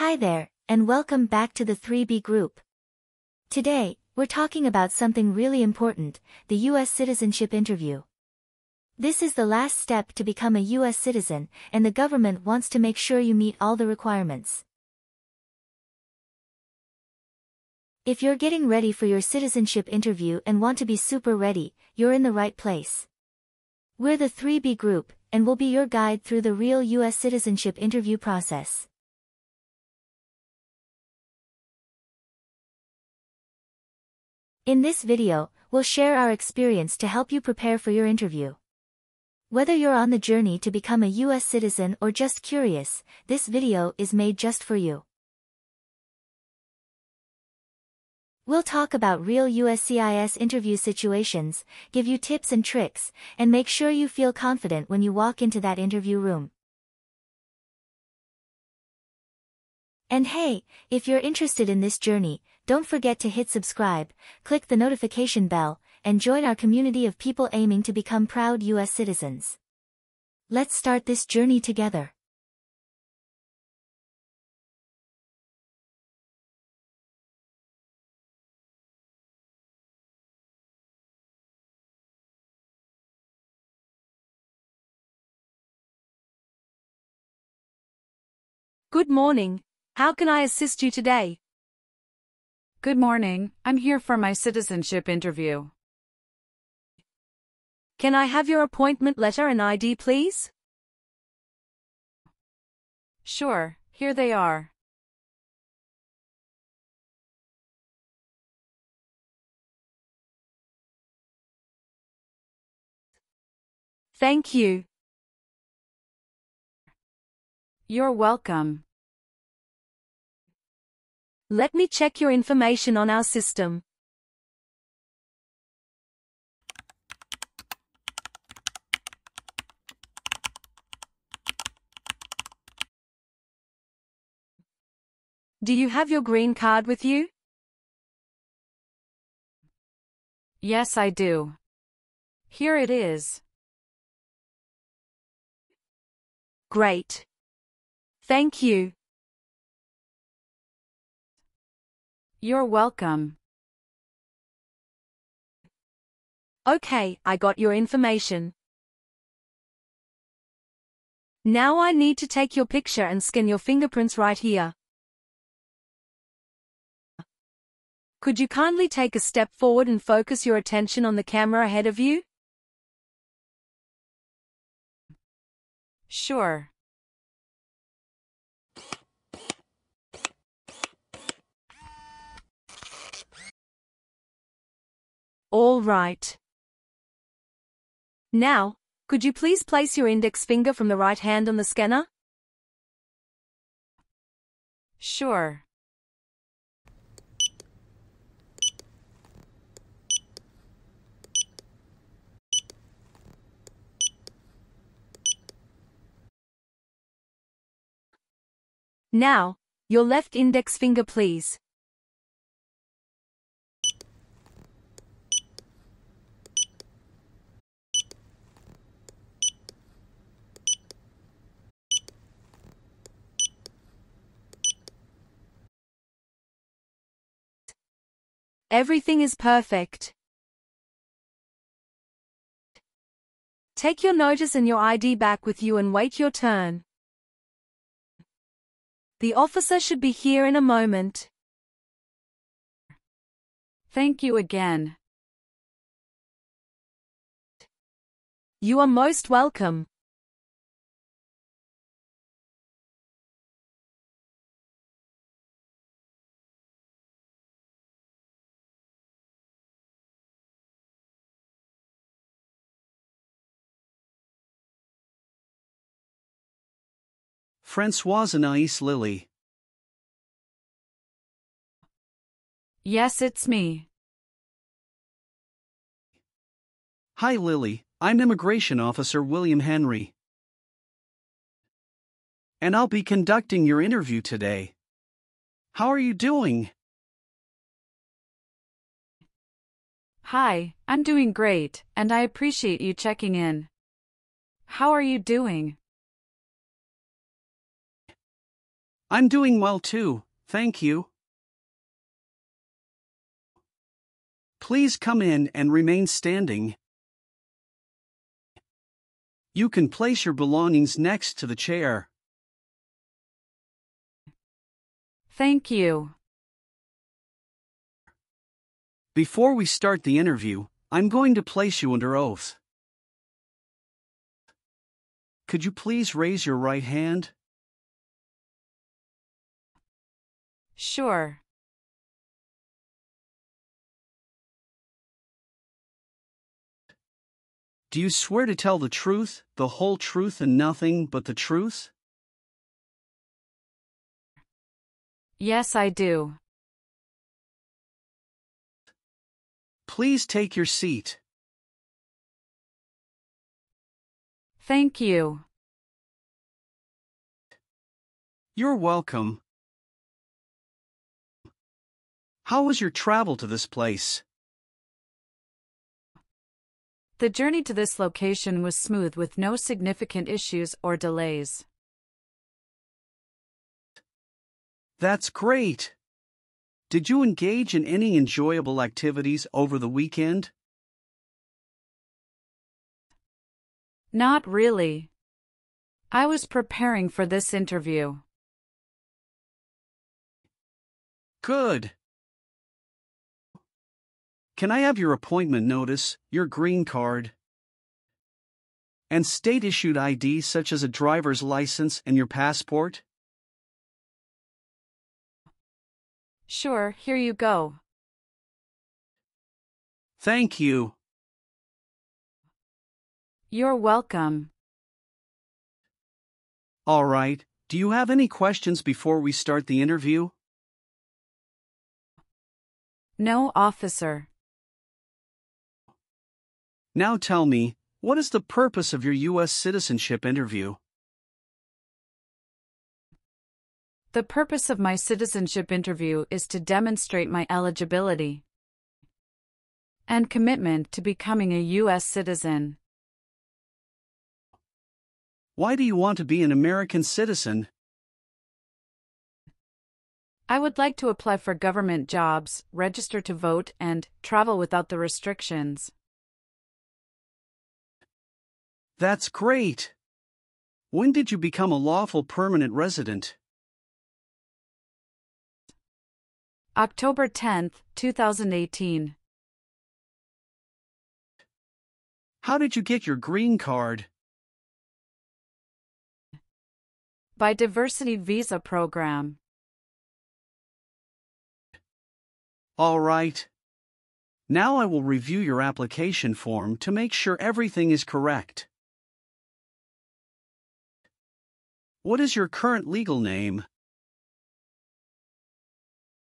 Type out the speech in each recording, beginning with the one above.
Hi there, and welcome back to the 3B group. Today, we're talking about something really important, the U.S. citizenship interview. This is the last step to become a U.S. citizen, and the government wants to make sure you meet all the requirements. If you're getting ready for your citizenship interview and want to be super ready, you're in the right place. We're the 3B group, and we'll be your guide through the real U.S. citizenship interview process. In this video, we'll share our experience to help you prepare for your interview. Whether you're on the journey to become a US citizen or just curious, this video is made just for you. We'll talk about real USCIS interview situations, give you tips and tricks, and make sure you feel confident when you walk into that interview room. And hey, if you're interested in this journey, don't forget to hit subscribe, click the notification bell, and join our community of people aiming to become proud U.S. citizens. Let's start this journey together. Good morning. How can I assist you today? Good morning, I'm here for my citizenship interview. Can I have your appointment letter and ID, please? Sure, here they are. Thank you. You're welcome. Let me check your information on our system. Do you have your green card with you? Yes, I do. Here it is. Great. Thank you. You're welcome. Okay, I got your information. Now I need to take your picture and scan your fingerprints right here. Could you kindly take a step forward and focus your attention on the camera ahead of you? Sure. All right. Now, could you please place your index finger from the right hand on the scanner? Sure. Now, your left index finger please. Everything is perfect. Take your notice and your ID back with you and wait your turn. The officer should be here in a moment. Thank you again. You are most welcome. Francoise Anais Lily. Yes, it's me. Hi Lily, I'm Immigration Officer William Henry. And I'll be conducting your interview today. How are you doing? Hi, I'm doing great, and I appreciate you checking in. How are you doing? I'm doing well too, thank you. Please come in and remain standing. You can place your belongings next to the chair. Thank you. Before we start the interview, I'm going to place you under oath. Could you please raise your right hand? Sure. Do you swear to tell the truth, the whole truth, and nothing but the truth? Yes, I do. Please take your seat. Thank you. You're welcome. How was your travel to this place? The journey to this location was smooth with no significant issues or delays. That's great. Did you engage in any enjoyable activities over the weekend? Not really. I was preparing for this interview. Good. Can I have your appointment notice, your green card, and state issued ID such as a driver's license and your passport? Sure, here you go. Thank you. You're welcome. All right, do you have any questions before we start the interview? No, officer. Now tell me, what is the purpose of your U.S. citizenship interview? The purpose of my citizenship interview is to demonstrate my eligibility and commitment to becoming a U.S. citizen. Why do you want to be an American citizen? I would like to apply for government jobs, register to vote, and travel without the restrictions. That's great. When did you become a lawful permanent resident? October 10, 2018. How did you get your green card? By Diversity Visa Program. All right. Now I will review your application form to make sure everything is correct. What is your current legal name?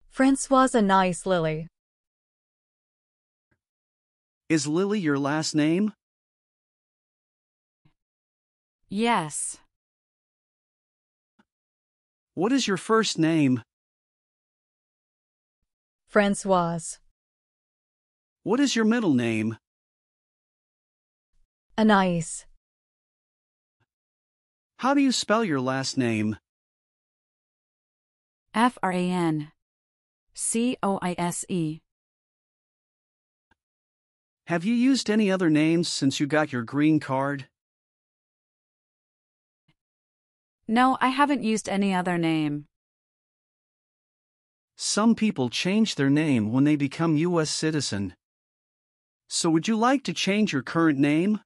Francoise Anais Lily. Is Lily your last name? Yes. What is your first name? Francoise. What is your middle name? Anais. How do you spell your last name? F R A N C O I S E. Have you used any other names since you got your green card? No, I haven't used any other name. Some people change their name when they become U.S. citizen. So would you like to change your current name?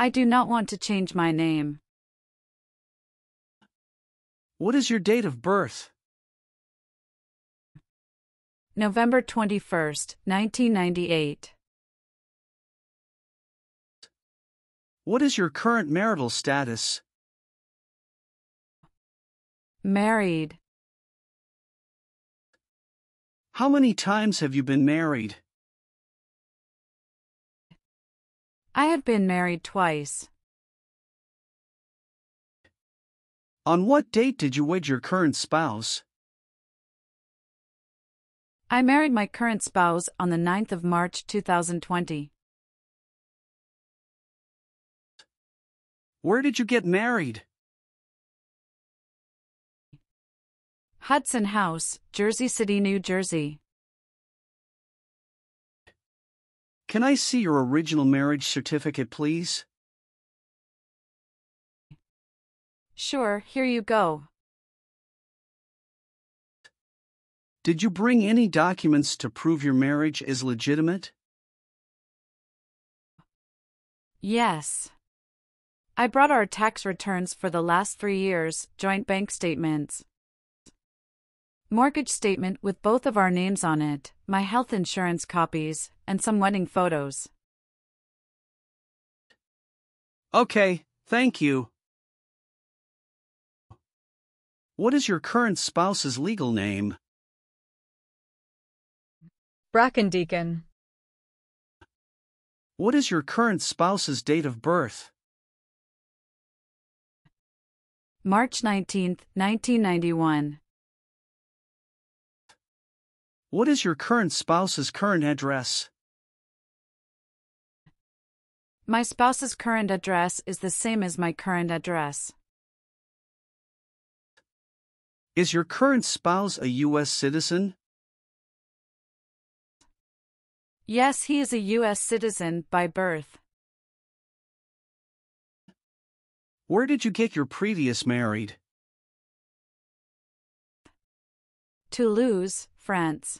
I do not want to change my name. What is your date of birth? November 21st, 1998. What is your current marital status? Married. How many times have you been married? I have been married twice. On what date did you wed your current spouse? I married my current spouse on the 9th of March 2020. Where did you get married? Hudson House, Jersey City, New Jersey. Can I see your original marriage certificate, please? Sure, here you go. Did you bring any documents to prove your marriage is legitimate? Yes. I brought our tax returns for the last three years, joint bank statements, mortgage statement with both of our names on it, my health insurance copies, and some wedding photos. Okay, thank you. What is your current spouse's legal name? Brackendeacon. What is your current spouse's date of birth? March 19, 1991. What is your current spouse's current address? My spouse's current address is the same as my current address. Is your current spouse a U.S. citizen? Yes, he is a U.S. citizen by birth. Where did you get your previous married? Toulouse, France.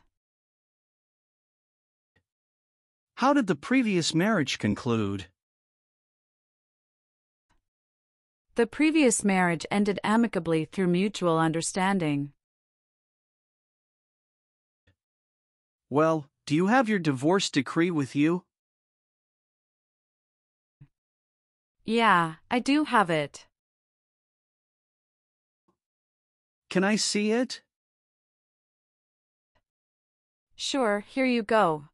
How did the previous marriage conclude? The previous marriage ended amicably through mutual understanding. Well, do you have your divorce decree with you? Yeah, I do have it. Can I see it? Sure, here you go.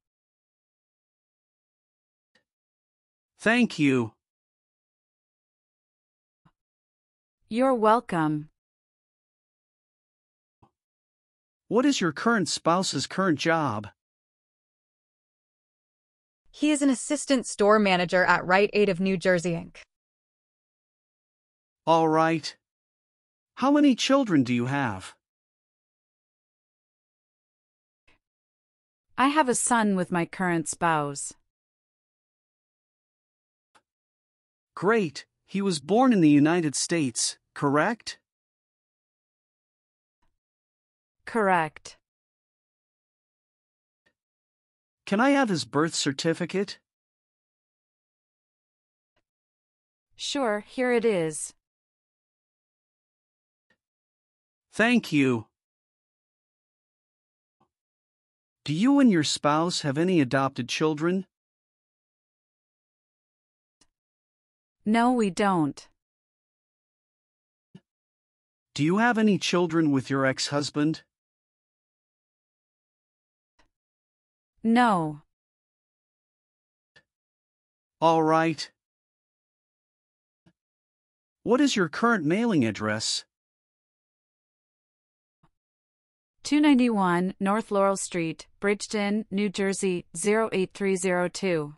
Thank you. You're welcome. What is your current spouse's current job? He is an assistant store manager at Rite Aid of New Jersey, Inc. All right. How many children do you have? I have a son with my current spouse. Great. He was born in the United States, correct? Correct. Can I have his birth certificate? Sure, here it is. Thank you. Do you and your spouse have any adopted children? No, we don't. Do you have any children with your ex husband? No. All right. What is your current mailing address? 291 North Laurel Street, Bridgeton, New Jersey 08302.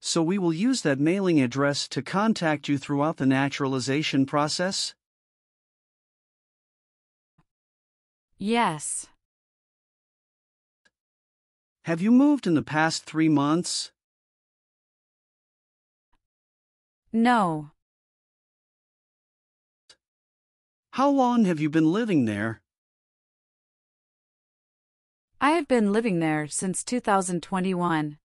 So we will use that mailing address to contact you throughout the naturalization process? Yes. Have you moved in the past three months? No. How long have you been living there? I have been living there since 2021.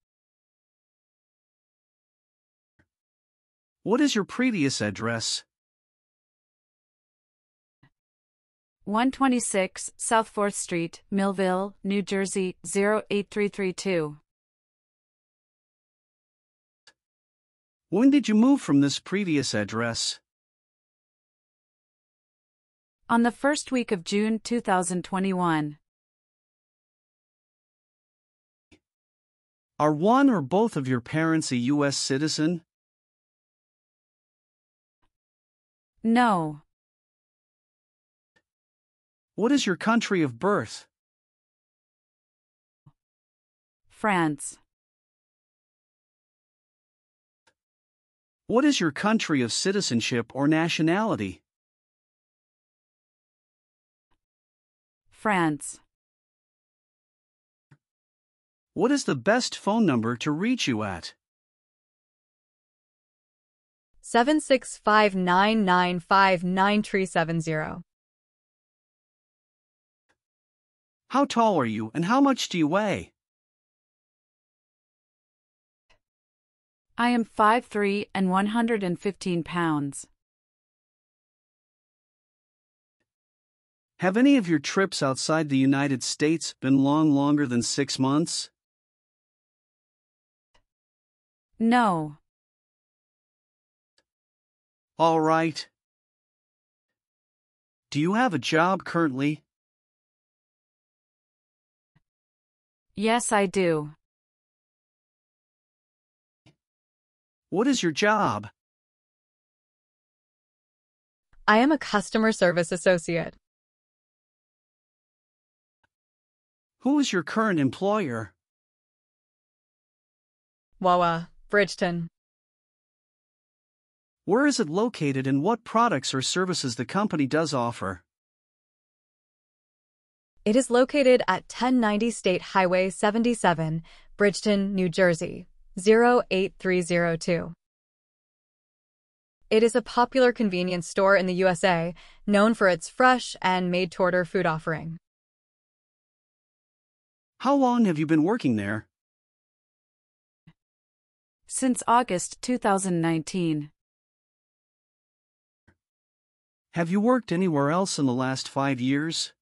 What is your previous address? 126 South 4th Street, Millville, New Jersey 08332. When did you move from this previous address? On the first week of June 2021. Are one or both of your parents a U.S. citizen? No. What is your country of birth? France. What is your country of citizenship or nationality? France. What is the best phone number to reach you at? 7659959 How tall are you and how much do you weigh? I am 5'3 and 115 pounds. Have any of your trips outside the United States been long longer than six months? No. All right. Do you have a job currently? Yes, I do. What is your job? I am a customer service associate. Who is your current employer? Wawa, Bridgeton. Where is it located and what products or services the company does offer? It is located at 1090 State Highway 77, Bridgeton, New Jersey, 08302. It is a popular convenience store in the USA, known for its fresh and made-to-order food offering. How long have you been working there? Since August 2019. Have you worked anywhere else in the last five years?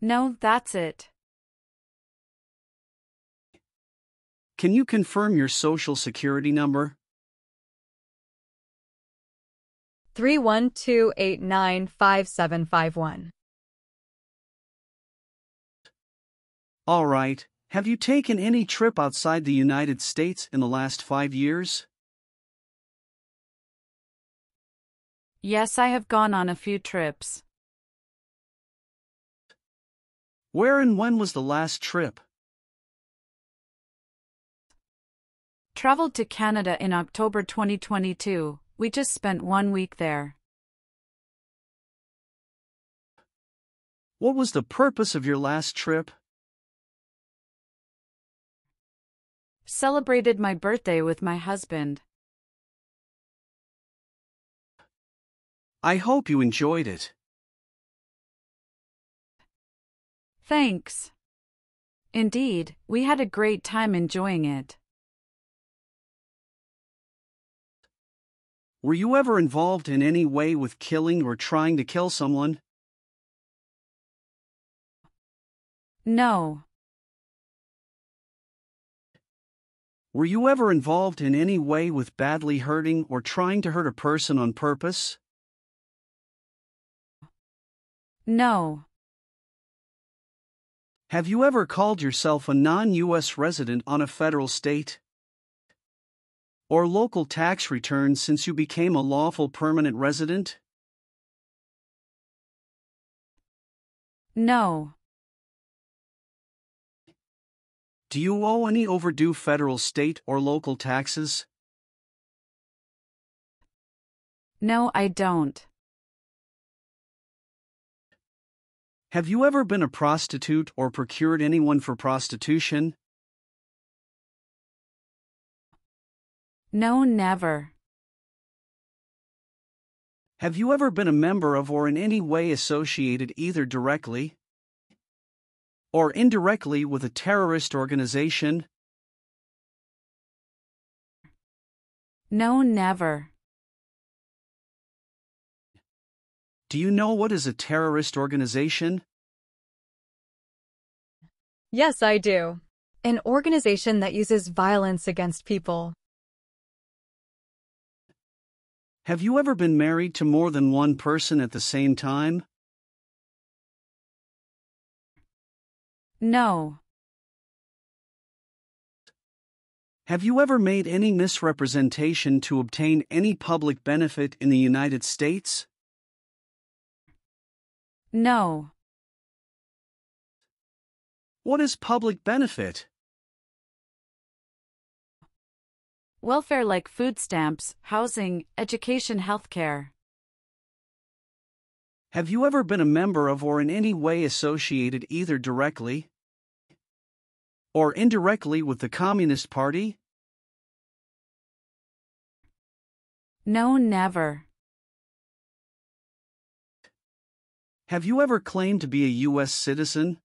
No, that's it. Can you confirm your social security number? 312895751. All right. Have you taken any trip outside the United States in the last five years? Yes, I have gone on a few trips. Where and when was the last trip? Traveled to Canada in October 2022. We just spent one week there. What was the purpose of your last trip? Celebrated my birthday with my husband. I hope you enjoyed it. Thanks. Indeed, we had a great time enjoying it. Were you ever involved in any way with killing or trying to kill someone? No. Were you ever involved in any way with badly hurting or trying to hurt a person on purpose? No. Have you ever called yourself a non US resident on a federal state or local tax return since you became a lawful permanent resident? No. Do you owe any overdue federal, state, or local taxes? No, I don't. Have you ever been a prostitute or procured anyone for prostitution? No, never. Have you ever been a member of or in any way associated either directly or indirectly with a terrorist organization? No, never. Do you know what is a terrorist organization? Yes, I do. An organization that uses violence against people. Have you ever been married to more than one person at the same time? No. Have you ever made any misrepresentation to obtain any public benefit in the United States? No. What is public benefit? Welfare like food stamps, housing, education, healthcare. Have you ever been a member of or in any way associated either directly or indirectly with the Communist Party? No, never. Have you ever claimed to be a U.S. citizen?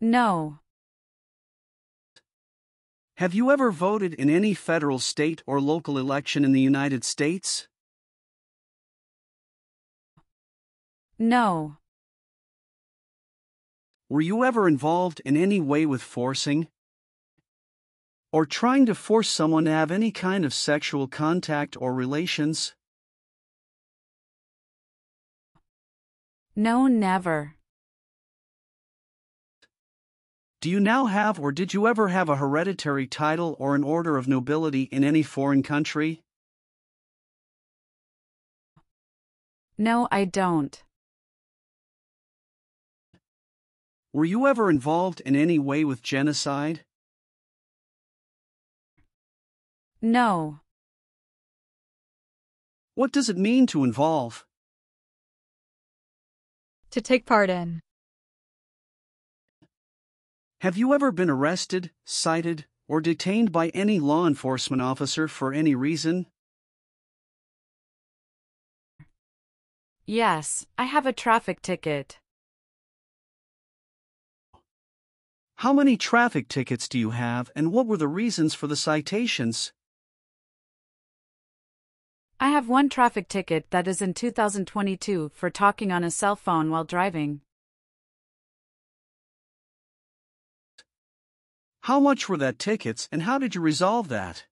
No. Have you ever voted in any federal, state, or local election in the United States? No. Were you ever involved in any way with forcing? Or trying to force someone to have any kind of sexual contact or relations? No, never. Do you now have or did you ever have a hereditary title or an order of nobility in any foreign country? No, I don't. Were you ever involved in any way with genocide? No. What does it mean to involve? To take part in. Have you ever been arrested, cited, or detained by any law enforcement officer for any reason? Yes, I have a traffic ticket. How many traffic tickets do you have and what were the reasons for the citations? I have one traffic ticket that is in 2022 for talking on a cell phone while driving. How much were that tickets and how did you resolve that?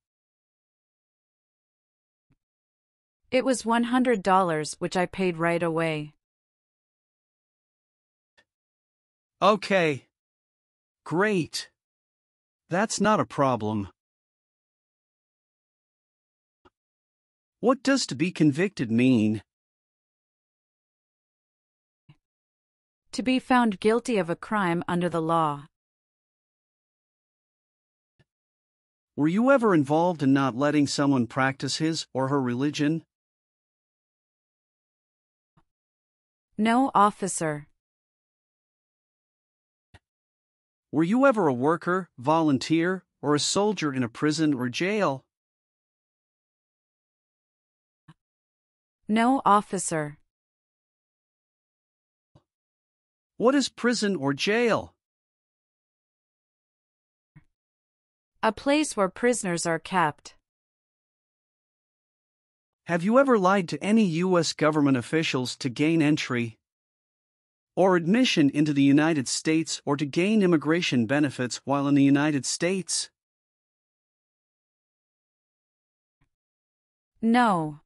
It was $100, which I paid right away. Okay. Great. That's not a problem. What does to be convicted mean? To be found guilty of a crime under the law. Were you ever involved in not letting someone practice his or her religion? No, officer. Were you ever a worker, volunteer, or a soldier in a prison or jail? No, officer. What is prison or jail? A place where prisoners are kept. Have you ever lied to any U.S. government officials to gain entry or admission into the United States or to gain immigration benefits while in the United States? No.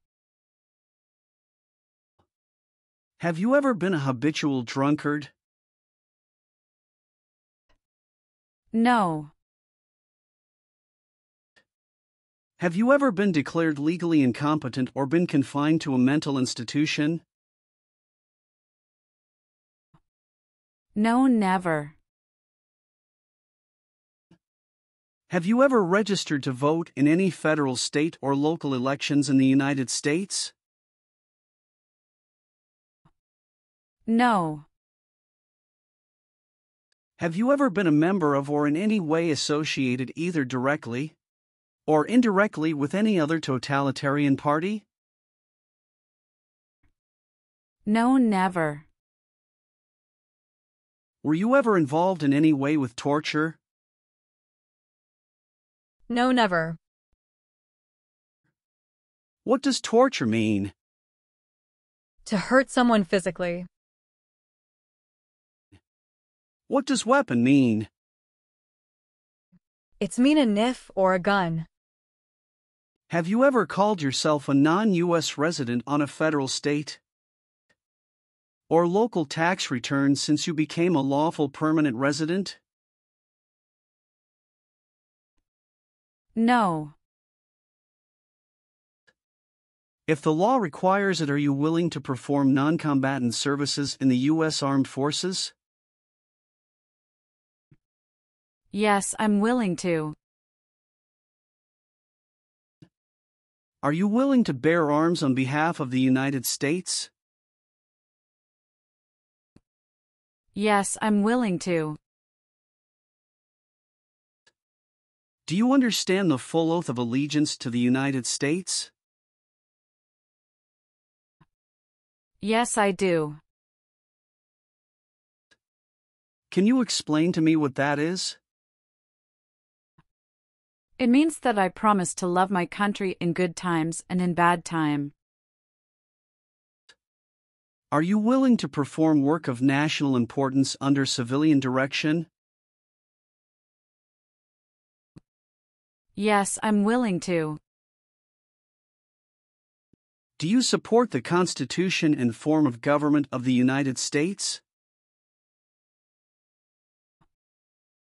Have you ever been a habitual drunkard? No. Have you ever been declared legally incompetent or been confined to a mental institution? No, never. Have you ever registered to vote in any federal, state, or local elections in the United States? No. Have you ever been a member of or in any way associated either directly or indirectly with any other totalitarian party? No, never. Were you ever involved in any way with torture? No, never. What does torture mean? To hurt someone physically. What does weapon mean? It's mean a knife or a gun. Have you ever called yourself a non U.S. resident on a federal, state, or local tax return since you became a lawful permanent resident? No. If the law requires it, are you willing to perform non combatant services in the U.S. Armed Forces? Yes, I'm willing to. Are you willing to bear arms on behalf of the United States? Yes, I'm willing to. Do you understand the full oath of allegiance to the United States? Yes, I do. Can you explain to me what that is? It means that I promise to love my country in good times and in bad time. Are you willing to perform work of national importance under civilian direction? Yes, I'm willing to. Do you support the Constitution and form of government of the United States?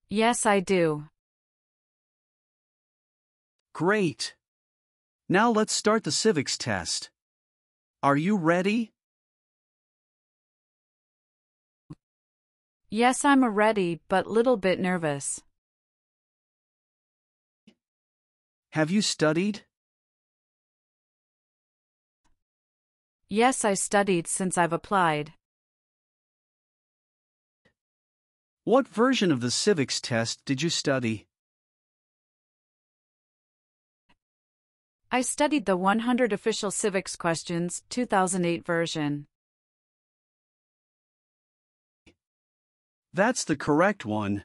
Yes, I do. Great. Now let's start the civics test. Are you ready? Yes, I'm ready, but little bit nervous. Have you studied? Yes, I studied since I've applied. What version of the civics test did you study? I studied the 100 Official Civics Questions 2008 version. That's the correct one.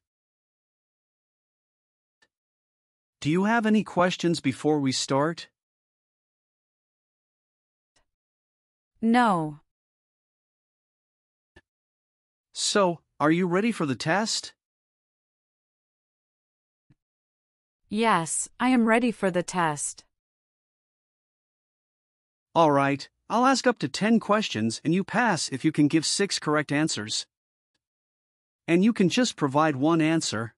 Do you have any questions before we start? No. So, are you ready for the test? Yes, I am ready for the test. All right, I'll ask up to 10 questions and you pass if you can give 6 correct answers. And you can just provide one answer.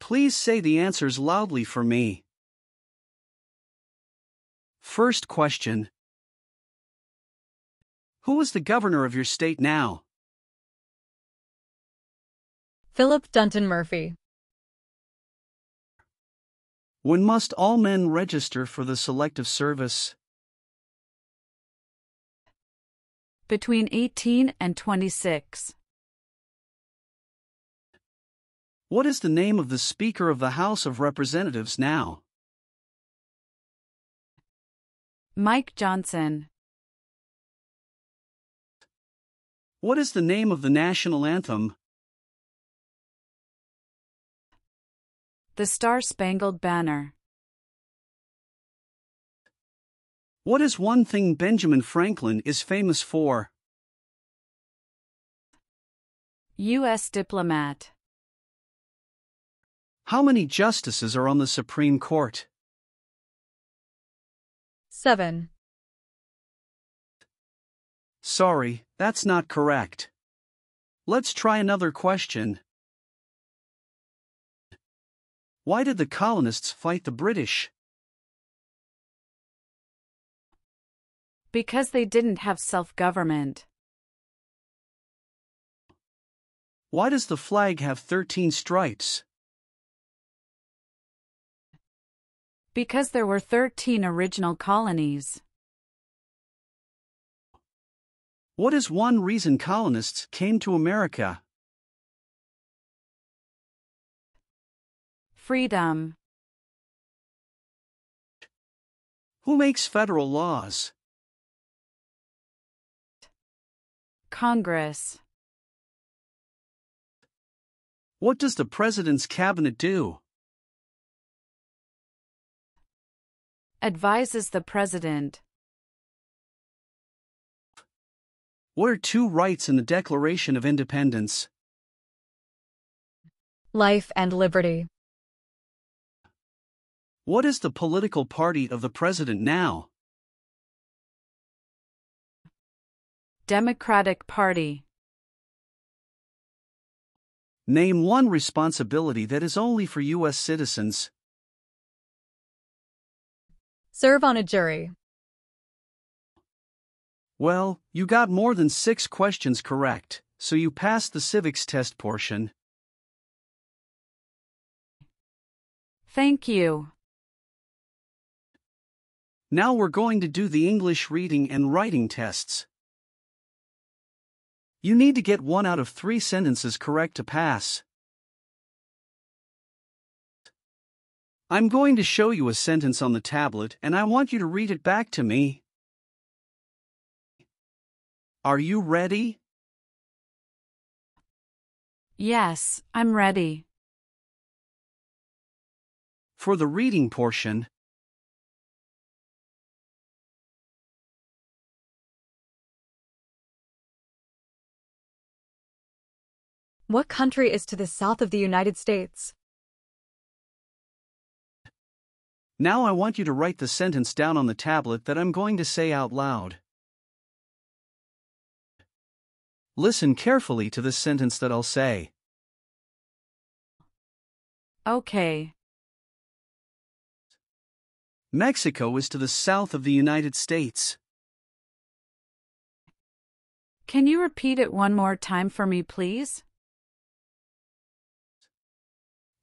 Please say the answers loudly for me. First question Who is the governor of your state now? Philip Dunton Murphy. When must all men register for the Selective Service? Between 18 and 26. What is the name of the Speaker of the House of Representatives now? Mike Johnson. What is the name of the national anthem? The Star Spangled Banner. What is one thing Benjamin Franklin is famous for? U.S. diplomat. How many justices are on the Supreme Court? 7. Sorry, that's not correct. Let's try another question. Why did the colonists fight the British? Because they didn't have self government. Why does the flag have 13 stripes? Because there were 13 original colonies. What is one reason colonists came to America? Freedom. Who makes federal laws? Congress. What does the President's Cabinet do? Advises the President. What are two rights in the Declaration of Independence? Life and liberty. What is the political party of the President now? Democratic Party. Name one responsibility that is only for U.S. citizens. Serve on a jury. Well, you got more than six questions correct, so you passed the civics test portion. Thank you. Now we're going to do the English reading and writing tests. You need to get one out of three sentences correct to pass. I'm going to show you a sentence on the tablet and I want you to read it back to me. Are you ready? Yes, I'm ready. For the reading portion, What country is to the south of the United States? now I want you to write the sentence down on the tablet that I'm going to say out loud. Listen carefully to the sentence that I'll say. Okay. Mexico is to the south of the United States. Can you repeat it one more time for me, please?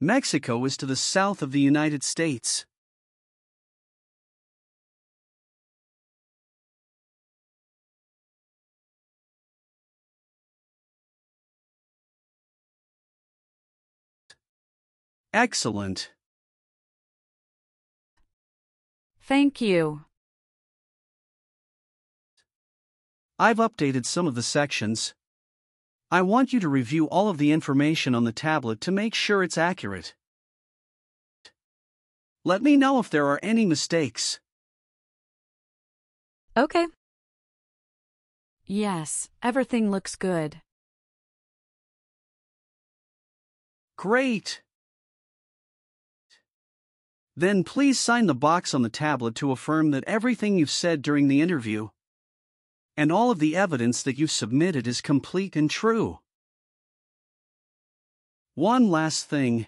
Mexico is to the south of the United States. Excellent. Thank you. I've updated some of the sections. I want you to review all of the information on the tablet to make sure it's accurate. Let me know if there are any mistakes. Okay. Yes, everything looks good. Great! Then please sign the box on the tablet to affirm that everything you've said during the interview and all of the evidence that you've submitted is complete and true. One last thing.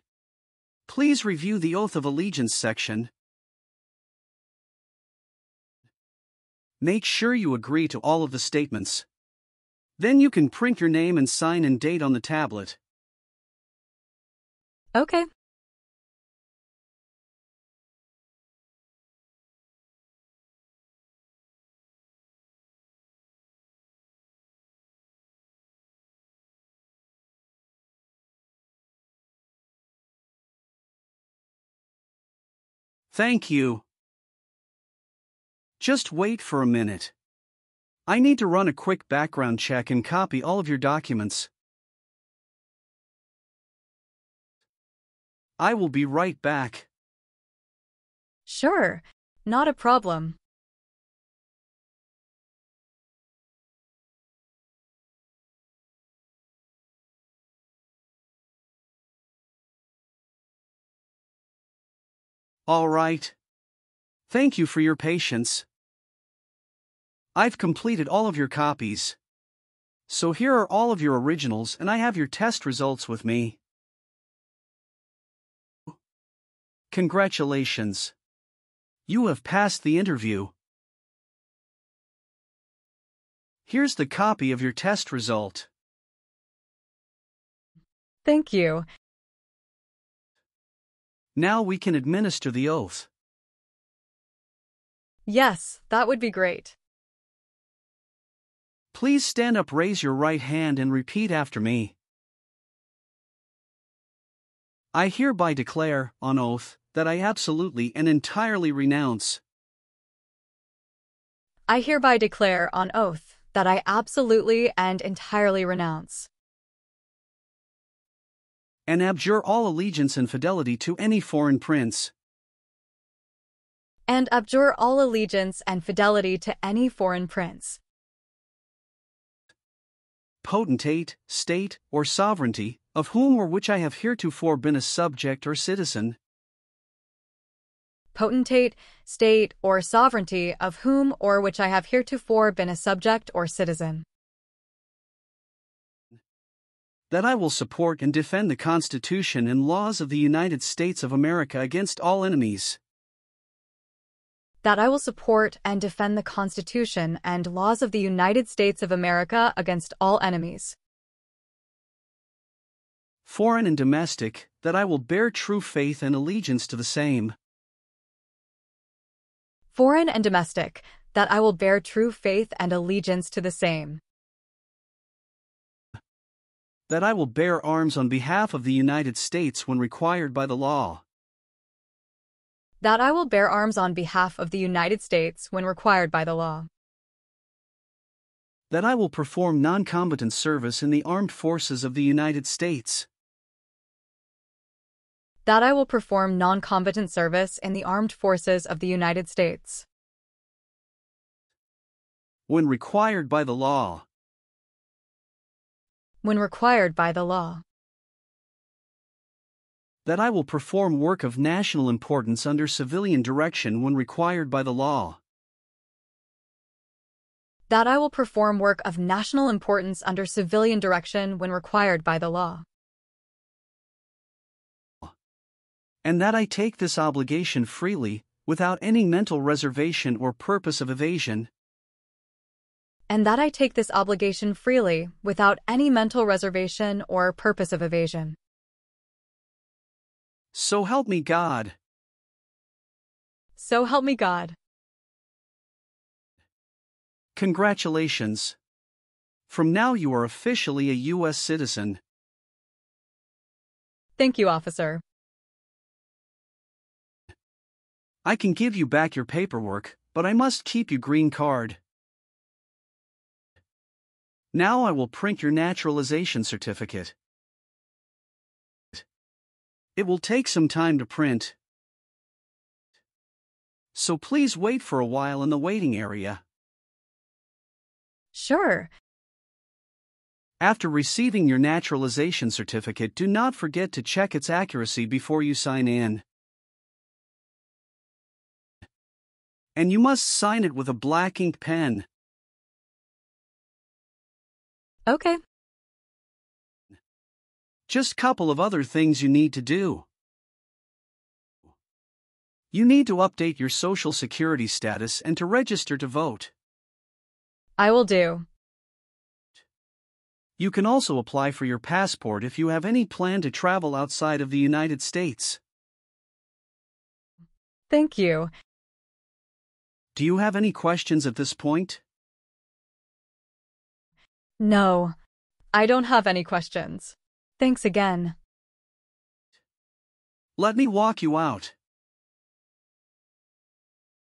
Please review the Oath of Allegiance section. Make sure you agree to all of the statements. Then you can print your name and sign and date on the tablet. Okay. Thank you. Just wait for a minute. I need to run a quick background check and copy all of your documents. I will be right back. Sure. Not a problem. All right. Thank you for your patience. I've completed all of your copies. So here are all of your originals and I have your test results with me. Congratulations. You have passed the interview. Here's the copy of your test result. Thank you. Now we can administer the oath. Yes, that would be great. Please stand up, raise your right hand, and repeat after me. I hereby declare, on oath, that I absolutely and entirely renounce I hereby declare on oath that I absolutely and entirely renounce and abjure all allegiance and fidelity to any foreign prince, and abjure all allegiance and fidelity to any foreign prince, potentate, state, or sovereignty, of whom or which I have heretofore been a subject or citizen, potentate, state, or sovereignty of whom or which I have heretofore been a subject or citizen, that I will support and defend the Constitution and laws of the United States of America against all enemies, that I will support and defend the Constitution and laws of the United States of America against all enemies, foreign and domestic, that I will bear true faith and allegiance to the same, foreign and domestic, that I will bear true faith and allegiance to the same. That I will bear arms on behalf of the United States when required by the law. That I will bear arms on behalf of the United States when required by the law. That I will perform non combatant service in the armed forces of the United States. That I will perform non combatant service in the armed forces of the United States. When required by the law. When required by the law. That I will perform work of national importance under civilian direction when required by the law. That I will perform work of national importance under civilian direction when required by the law. And that I take this obligation freely, without any mental reservation or purpose of evasion. And that I take this obligation freely, without any mental reservation or purpose of evasion. So help me God. So help me God. Congratulations. From now you are officially a U.S. citizen. Thank you, officer. I can give you back your paperwork, but I must keep your green card. Now I will print your naturalization certificate. It will take some time to print. So please wait for a while in the waiting area. Sure. After receiving your naturalization certificate, do not forget to check its accuracy before you sign in. And you must sign it with a black ink pen. Okay. Just couple of other things you need to do. You need to update your social security status and to register to vote. I will do. You can also apply for your passport if you have any plan to travel outside of the United States. Thank you. Do you have any questions at this point? No. I don't have any questions. Thanks again. Let me walk you out.